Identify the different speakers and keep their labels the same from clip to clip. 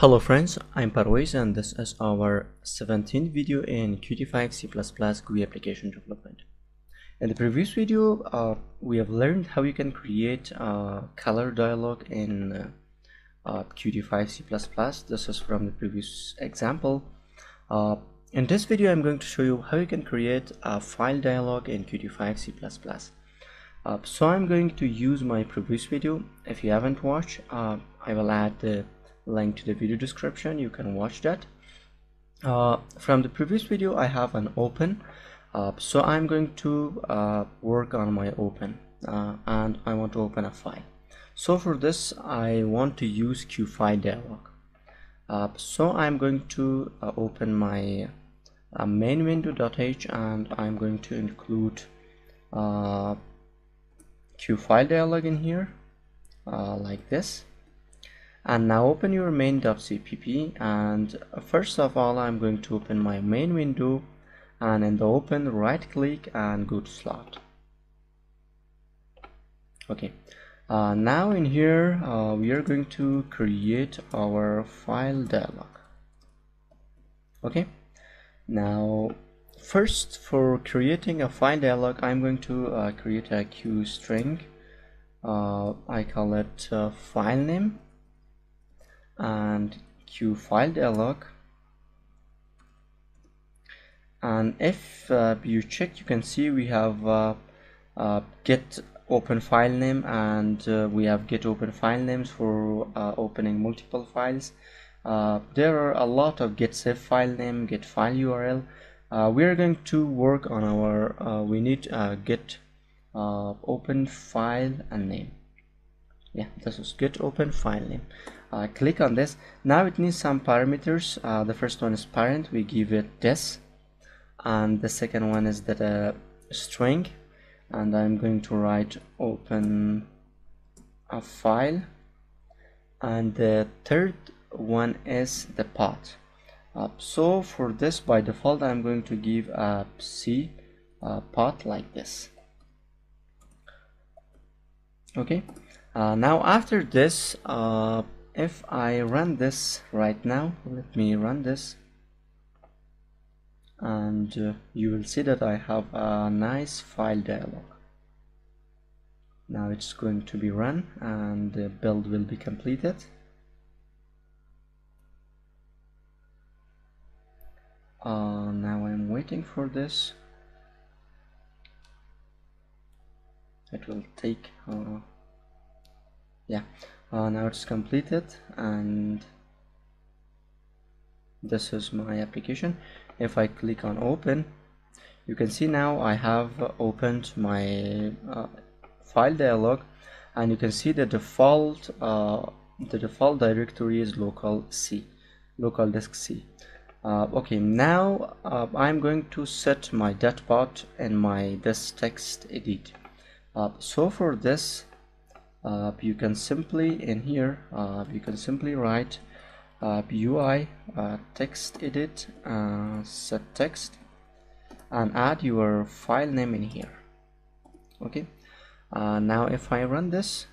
Speaker 1: Hello friends, I'm Parwiz and this is our 17th video in Qt5 C++ GUI application development. In the previous video, uh, we have learned how you can create a color dialog in uh, uh, Qt5 C++. This is from the previous example. Uh, in this video, I'm going to show you how you can create a file dialog in Qt5 C++. Uh, so I'm going to use my previous video. If you haven't watched, uh, I will add the link to the video description. You can watch that. Uh, from the previous video I have an open uh, so I'm going to uh, work on my open uh, and I want to open a file. So for this I want to use QFileDialog. Uh, so I'm going to uh, open my main window.h and I'm going to include qfile dialog in here like this and now open your main.cpp and first of all I'm going to open my main window and in the open right click and go to slot. Okay. Uh, now in here uh, we are going to create our file dialog. Okay. Now first for creating a file dialog I'm going to uh, create a q string. Uh, I call it uh, file name and q file dialog and if uh, you check you can see we have uh, uh, get open file name and uh, we have get open file names for uh, opening multiple files. Uh, there are a lot of get save file name get file url we are going to work on our we need get open file and name. Yeah this is get open file name uh, click on this. Now it needs some parameters. Uh, the first one is parent. We give it this. And the second one is that uh, string. And I'm going to write open a file. And the third one is the path uh, so for this by default I'm going to give a C uh, path like this. Okay? Uh, now after this uh, if I run this right now let me run this. And uh, you will see that I have a nice file dialog. Now it's going to be run and the build will be completed. Uh, now I'm waiting for this. It will take uh, yeah uh, now it's completed and this is my application. If I click on open you can see now I have opened my uh, file dialog and you can see the default uh, the default directory is local C local disk C. Uh, okay now uh, I'm going to set my path in my this text edit. Uh, so for this uh, you can simply in here uh, you can simply write uh, UI uh, text edit uh, set text and add your file name in here. Okay. Uh, now if I run this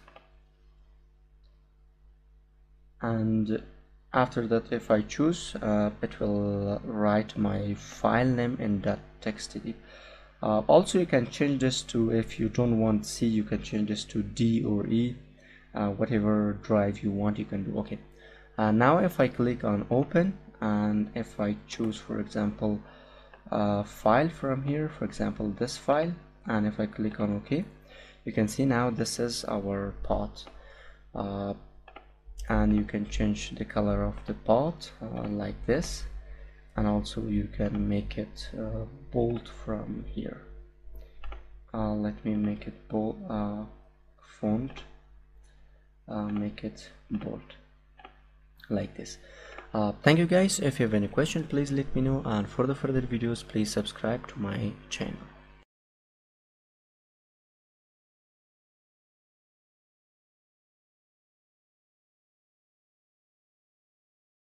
Speaker 1: and after that if I choose it will write my file name in that text edit uh, also you can change this to if you don't want C you can change this to D or E. Uh, whatever drive you want you can do. Okay. Uh, now if I click on open and if I choose for example file from here for example this file and if I click on OK you can see now this is our pot. Uh, and you can change the color of the pot uh, like this and also you can make it uh, bold from here. Uh, let me make it bold uh, font. Uh, make it bold. Like this. Uh, thank you guys. If you have any question please let me know. And for the further videos please subscribe to my channel